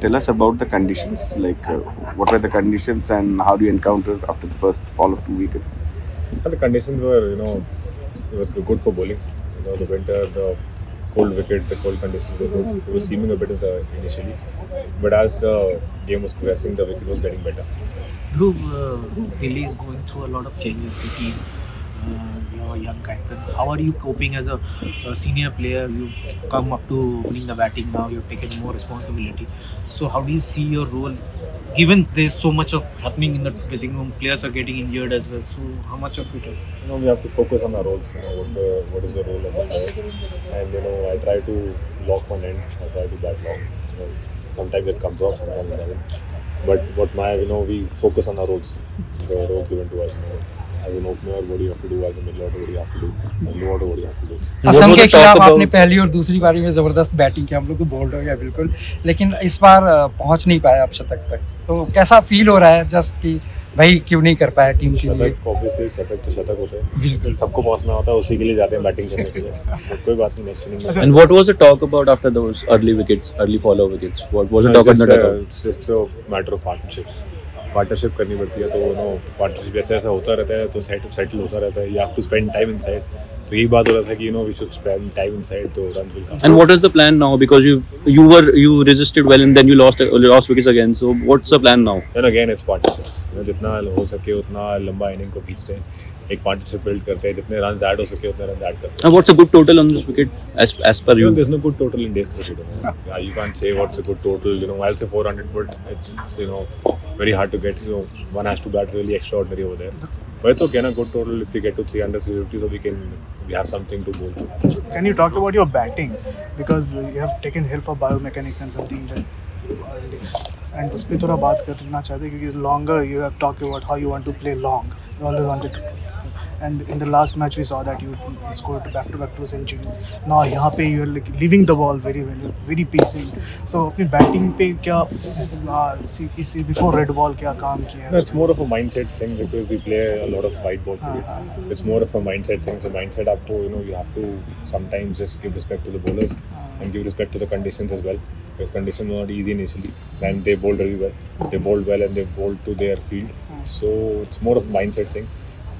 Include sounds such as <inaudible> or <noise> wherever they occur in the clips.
tell us about the conditions. Like, uh, what were the conditions and how do you encounter after the first fall of two wickets? And the conditions were, you know, it was good for bowling. You know, the winter, the cold wicket, the cold conditions were good. It was seaming a bit in the initially, but as the game was progressing, the wicket was getting better. Dhruv, uh, Delhi is going through a lot of changes. The team, Uh, you're a young captain. How are you coping as a, a senior player? You come up to winning the batting now. You're taking more responsibility. So how do you see your role? Given there's so much of happening in the dressing room, players are getting injured as well. So how much of it? Is? You know, we have to focus on our roles. You know, what, the, what is the role of the player? And you know, I try to lock one end. I try to bat long. You know, sometimes it comes off, sometimes it doesn't. But what my, you know, we focus on our roles. The role given to us. You know, as an opener, what do you have to do? As a middle order, what do you have to do? As low order, what do you have to do? Assam के खिलाफ आपने पहली और दूसरी पारी में ज़बरदस्त batting की हम लोग को बोल्ड हो गया बिल्कुल लेकिन इस बार अ, पहुँच नहीं पाया आप शतक तक तो कैसा फील हो रहा है जस्ट कि भाई क्यों नहीं कर पाया टीम के लिए ऑब्वियसली शतक तो शतक होते हैं बिल्कुल सबको पहुँचना होता है उसी के लिए जाते हैं बैटिंग करने के लिए तो कोई बात नहीं नेक्स्ट इनिंग में And what was the talk about after those early wickets, early follow wickets? What was the No, talk it's on just, the uh, dugout? it's partnership करनी पड़ती है तो नो पार्टनरशिप जैसे ऐसा होता रहता है तो सेटअप सेटल होता रहता है you have to spend time inside तो यही बात हो रहा था कि you know we should spend time inside तो run will come and what is the plan now because you you were you resisted well and then you lost lost wickets again so what's the plan now then again it's partnerships जितना हो सके उतना लंबा inning को खींचते हैं। एक party build करते हैं जितने रन ऐड हो सके उतने रन ऐड करते हैं। What's a good total on this wicket as as per you there is no good total in this cricket you can't say what's a good total you know I will say 400 but it's you know very hard to get so one has to bat really extraordinary over there but it's okay ना good total if you get to 300 350 so we can we have something to bowl to can you talk about your batting because you have taken help of biomechanics and something and उस पे थोड़ा बात करना चाहते क्योंकि longer you have talk about how you want to play long and in the last match we saw that you scored back to back two centuries now yahan pe you are like leaving the ball very well very patient. So apni batting pe kya is before red ball kya kaam kiya no, it's more of a mindset thing because we play a lot of white ball it's more of a mindset thing. So mindset up to you know you have to sometimes just give respect to the bowlers and give respect to the conditions as well. Because conditions were not easy initially, and they bowled really well. They bowled well and they bowled to their field. So it's more of a mindset thing.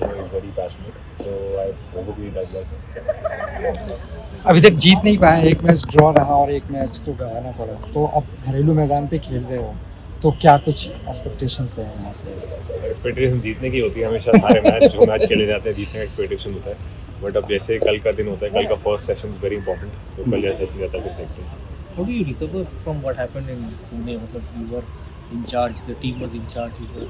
You know, he's very passionate. So I hope he does that. अभी तक जीत नहीं पाए एक match draw रहा और एक match तो गंवाना पड़ा तो अब घरेलू मैदान पे खेल रहे हो तो क्या कुछ एक्सपेक्टेशंस है यहाँ से एक्सपेक्टेशन जीतने की होती है हमेशा सारे मैच जो मैच खेले जाते हैं जीतने का एक्सपेक्टेशन होता है बट अब जैसे कल का दिन होता है कल का first session is very important तो कल जैसा सेशन जाता है देखते हैं How do you recover from what happened in Pune? मतलब you were in charge, the team was in charge. You were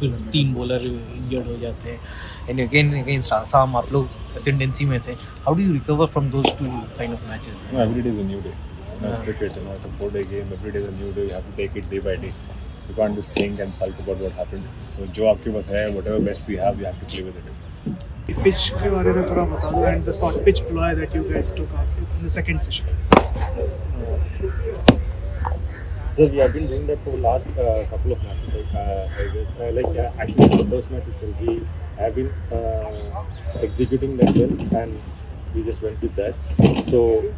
फिर तीन बॉलर इंजर्ड हो जाते हैं एंड अगेन अगेंस्ट आसाम आप लोग असेंडेंसी में थे how do you recover from those two kind of matches No, every day is a new day. You know, it's cricket, you know, it's a four day game, every day is a new day, you have to take it day by day. You can't just think and sulk about what happened. So जो आपके पास है, whatever best we have, you have to play with it. pitch के बारे में थोड़ा बता दो and the sort pitch ploy that you guys took up in the second session. So we have been doing that for the last uh, couple of matches, I, uh, I guess. Uh, like uh, actually, the first match itself, we have been uh, executing that well, and we just went with that. So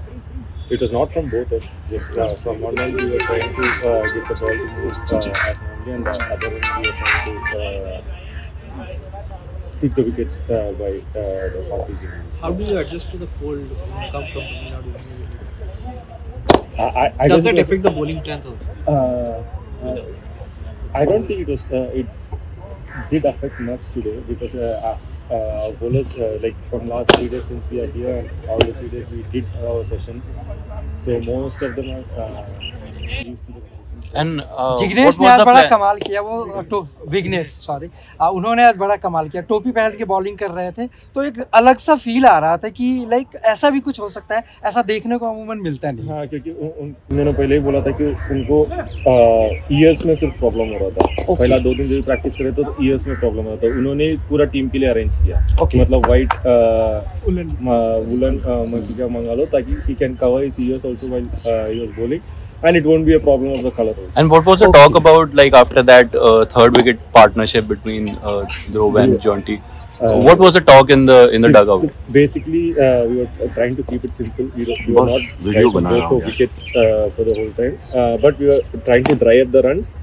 it was not from both ends. Just uh, from one end, we were trying to uh, get the ball to move as normally, and the other end, we were trying to pick the wickets by the South How do you adjust to the cold come from? I, I, Does that affect the bowling plans also? Uh, uh, I don't think it was. Uh, it did affect much today because uh, uh, bowlers uh, like from last three days since we are here, all the three days we did our sessions. So most of them are uh, used to the uh, Jignesh ने आज बड़ा कमाल किया वो to Vignesh sorry उन्होंने आज बड़ा कमाल किया। टोपी पहन के बॉलिंग कर रहे थे। तो एक अलग सा फील आ रहा था कि लाइक ऐसा भी कुछ हो सकता है। ऐसा देखने को अमूमन मिलता नहीं। हाँ क्योंकि उन, उन, उन्होंने पहले ही बोला था कि उनको ईयर्स में सिर्फ़ प्रॉब्लम हो रहा था। Okay. पहला दो दिन जो प्रैक्टिस करे तो ईयर्स में प्रॉब्लम हो रहा था। उन्होंने पूरा टीम के लिए अरेंज किया। Okay. मतलब वाइट वुलन मर्टिका मंगा लो ताकि he can cover his ears also while bowling and it won't be a problem of the colour. Also. And what was the okay. talk about like after that uh, third wicket partnership between uh, Dhruv and yeah. Jonty? Uh, what was the talk in the in the dugout? Basically, uh, we were trying to keep it simple. We were, we were not trying to go for wickets uh, for the whole time, uh, but we were trying to dry up the runs.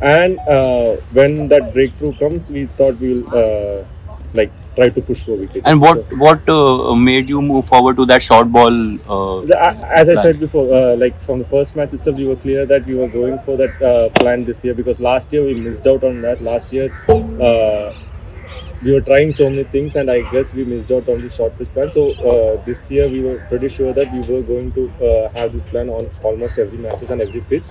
And uh, when that breakthrough comes, we thought we'll like try to push for wickets. And what So- what uh, made you move forward to that short ball? Uh, as I said before, uh, like from the first match itself, we were clear that we were going for that uh, plan this year because last year we missed out on that. Last year, uh, we were trying so many things, and I guess we missed out on the short pitch plan. So uh, this year, we were pretty sure that we were going to uh, have this plan on almost every matches and every pitch.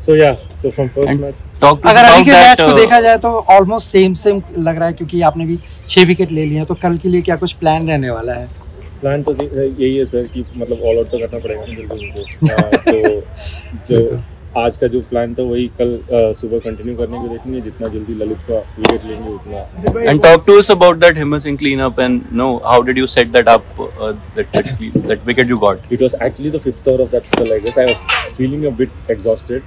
so yeah so from first match अगर अभी के match को देखा जाए तो almost same same लग रहा है क्योंकि आपने भी छह विकेट ले लिया तो कल के लिए क्या कुछ प्लान रहने वाला है? प्लान तो यही है सर कि मतलब ऑल आउट तो करना पड़ेगा जल्दी जल्दी। हाँ, तो <laughs> जो आज का जो प्लान था तो वही कल सुबह कंटिन्यू करने को देखेंगे जितना जल्दी ललित का विकेट लेंगे उतना and talk to us about that हिमस in clean up and no how did you set that up that that wicket you got it was actually the fifth over of that spell I guess I was feeling a bit exhausted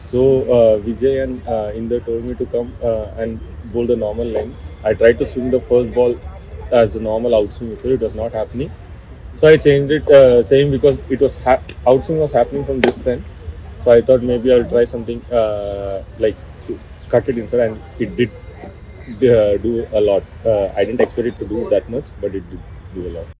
So uh, Vijay and uh, Inder told me to come uh, and bowl the normal lengths. I tried to swing the first ball as a normal outswing itself. It was not happening. So I changed it uh, same because it was outswing was happening from this end. So I thought maybe I'll try something uh, like cut it inside, and it did uh, do a lot. Uh, I didn't expect it to do that much, but it did do a lot.